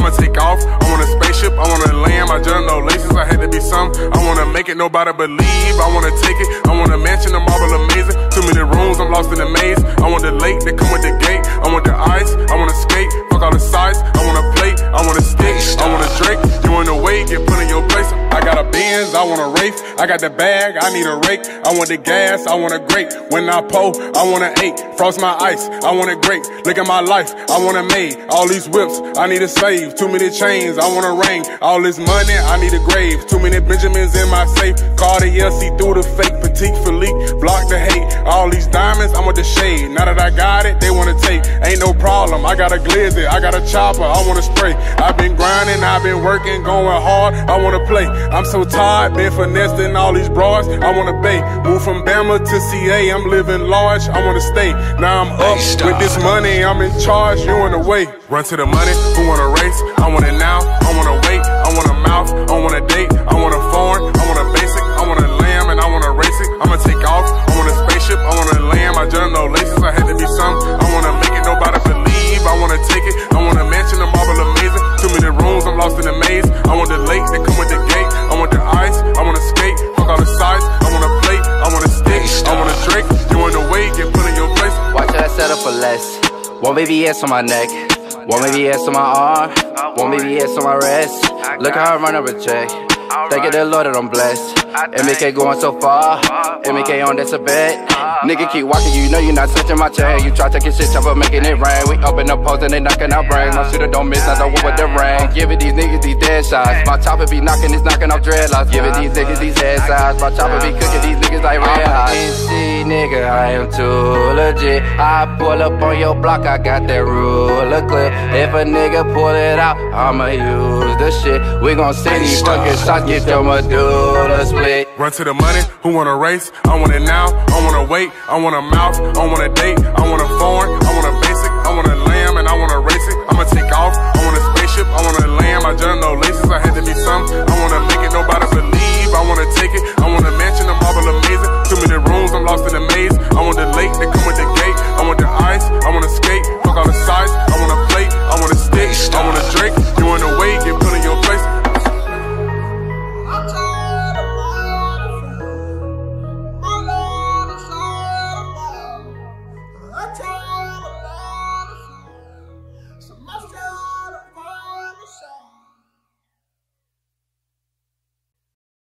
I'ma take off, I want a spaceship, I want a land. I just no laces, I had to be some. I wanna make it, nobody believe, I wanna take it, I want a mansion, a marble amazing. Too many rooms, I'm lost in the maze. I want the lake that come with the gate, I want the ice, I wanna skate, fuck all the sides, I want I want a Wraith, I got the bag, I need a rake, I want the gas, I want a grape. When I pull, I want an eight, frost my ice, I want a grape. Look at my life, I want a maid, all these whips, I need a save, too many chains, I want a ring, all this money, I need a grave, too many Benjamins in my safe, Cartier, see through the fake, Patek Philippe, block the hate, all these diamonds, I want the shade, now that I got it, they wanna take, ain't no problem, I got a glizzy, I got a chopper, I wanna spray, I've been grinding, I've been working, going hard, I wanna play, I'm so tired, been finessed in all these broads, I wanna bay, move from Bama to CA, I'm living large, I wanna stay, now I'm up, with this money, I'm in charge, you in the way, run to the money, who wanna race, I want it now, One baby ass on my neck. One baby ass on my arm. One baby ass on my wrist. Look how I run up a check. Thank you the Lord that I'm blessed. MK going so far. MK on that's a bet. Nigga keep walking, you know you not touching my chain. You try taking shit, chopper making it rain. We up in the post and they knocking our brains. My shooter don't miss, I don't with the rain. Give it these niggas these dead shots. My chopper be knocking, it's knocking off dreadlocks. Give it these niggas these head shots. My chopper be cooking these niggas like red hot. Nigga, I am too legit. I pull up on your block, I got that ruler clip. If a nigga pull it out, I'ma use the shit. We gon' see these fucking shots, get your medulla split. Run to the money, who wanna race? I want it now, I wanna wait, I want a mouth, I want a date, I want a foreign, I want